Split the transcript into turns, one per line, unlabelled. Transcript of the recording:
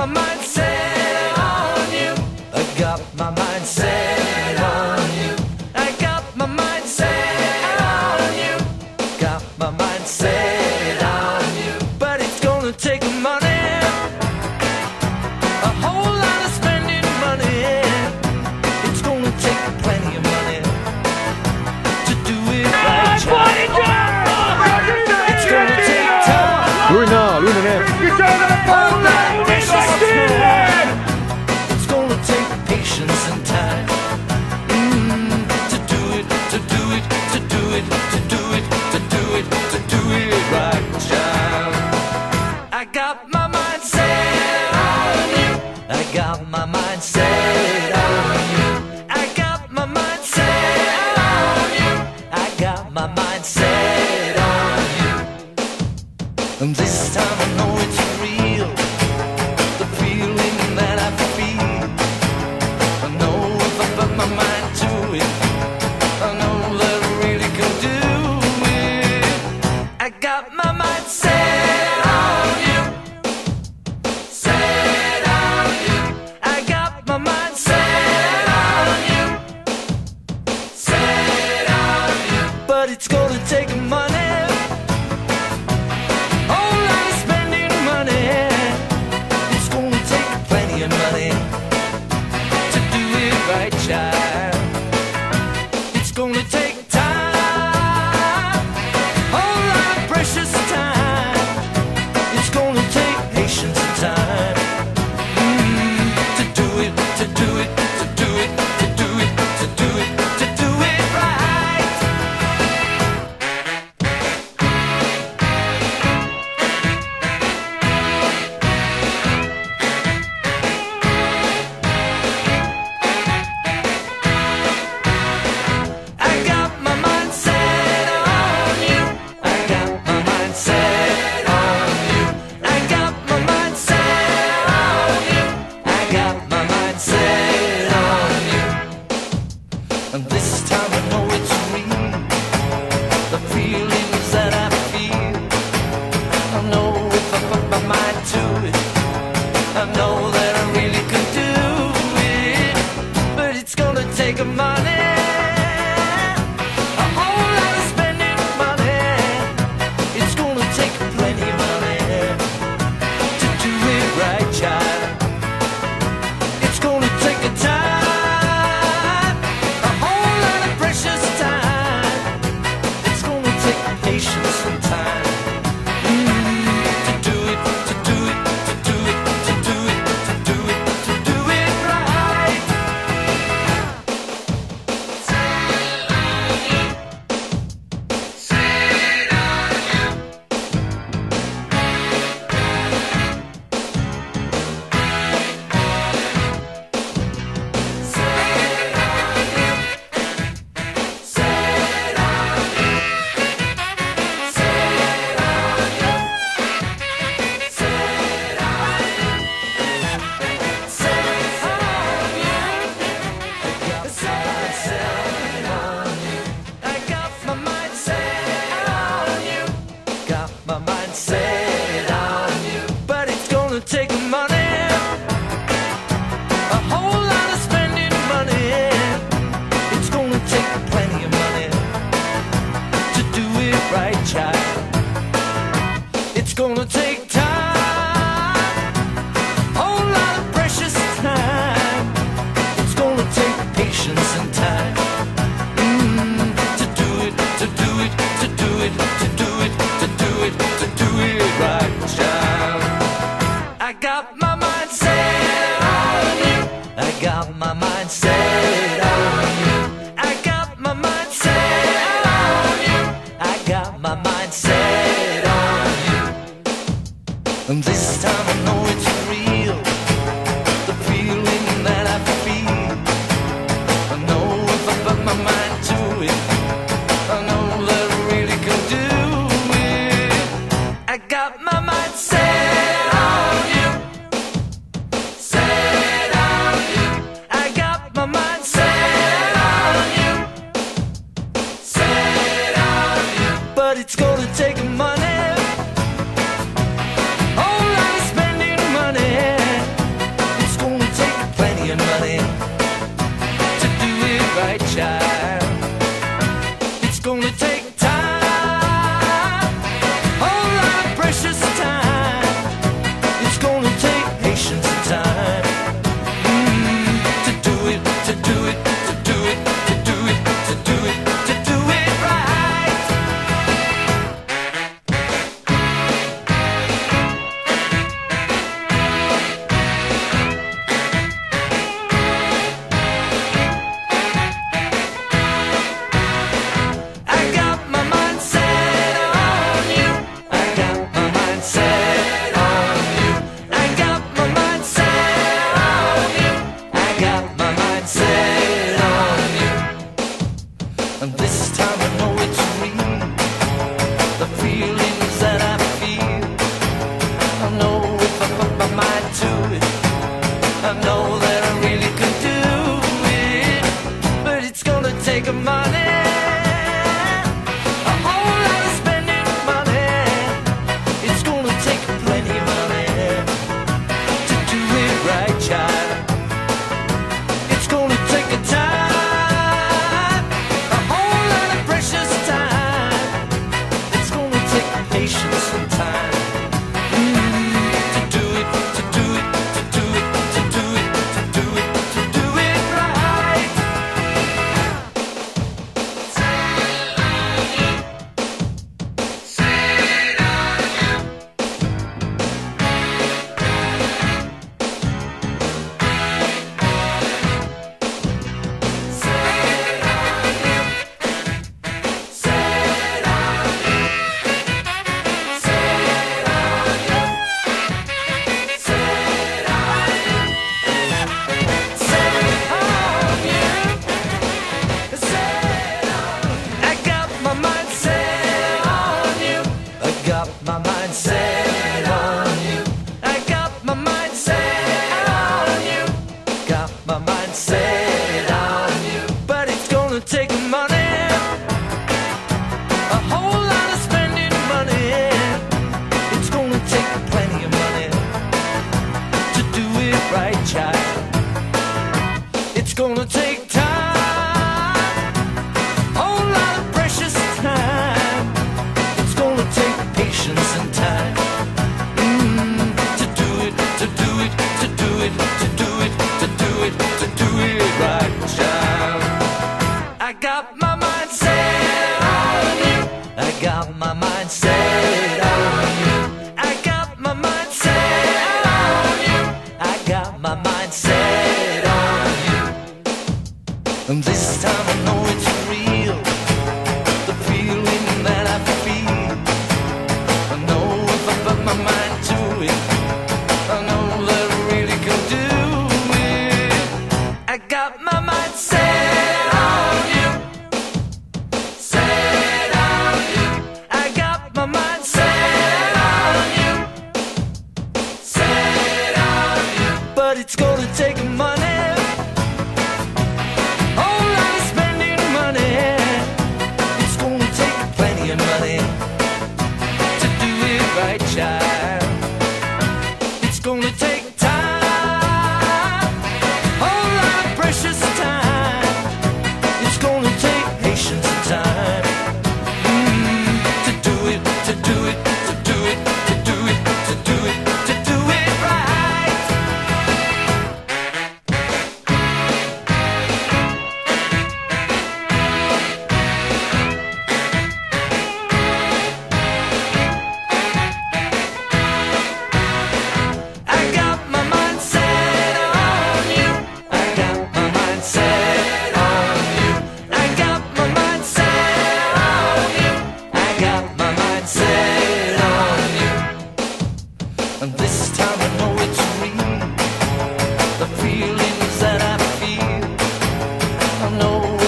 my mind set on you. I got my mind set on you. I got my mind set on you. Got my mind set on you. But it's gonna take money. And this time feel got my mind set on you. I got my mind set on you. I got my mind set on you. And this time I know it's real. The feeling that I feel. I know if I put my mind. but it's gonna take my mind's set on you. And this time I know it's. day. know.